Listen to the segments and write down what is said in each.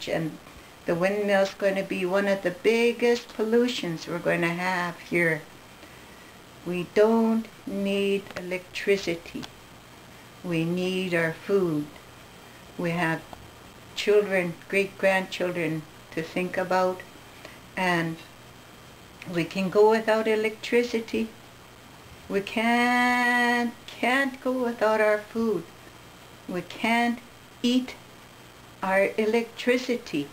much and the windmill's going to be one of the biggest pollutions we're going to have here. We don't need electricity. We need our food. We have children, great-grandchildren to think about and we can go without electricity. We can't, can't go without our food. We can't eat our electricity.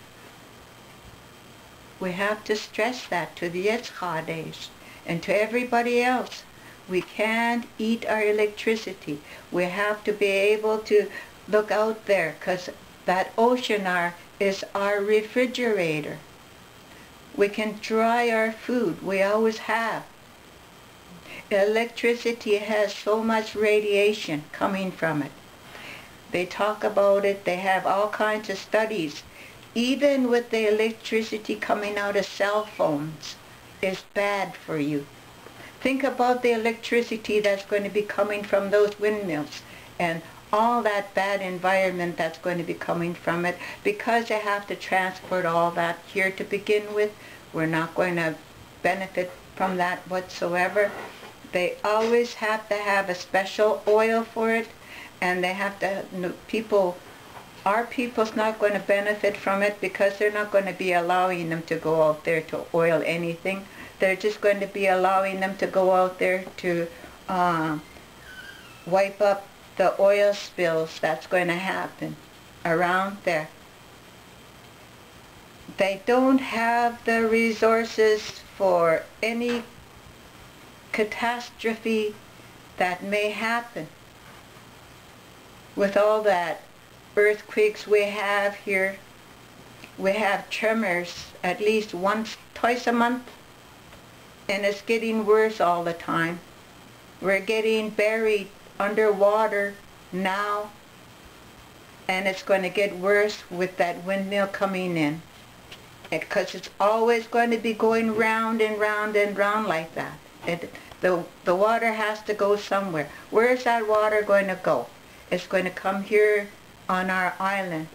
We have to stress that to the Yetzchades and to everybody else. We can't eat our electricity. We have to be able to look out there because that oceanar is our refrigerator. We can dry our food. We always have. Electricity has so much radiation coming from it. They talk about it. They have all kinds of studies. Even with the electricity coming out of cell phones it's bad for you. Think about the electricity that's going to be coming from those windmills and all that bad environment that's going to be coming from it because they have to transport all that here to begin with. We're not going to benefit from that whatsoever. They always have to have a special oil for it and they have to, people, our people's not going to benefit from it because they're not going to be allowing them to go out there to oil anything. They're just going to be allowing them to go out there to uh, wipe up the oil spills that's going to happen around there. They don't have the resources for any catastrophe that may happen. With all that earthquakes we have here, we have tremors at least once, twice a month, and it's getting worse all the time. We're getting buried underwater now and it's going to get worse with that windmill coming in because it's always going to be going round and round and round like that. It, the, the water has to go somewhere. Where is that water going to go? It's going to come here on our island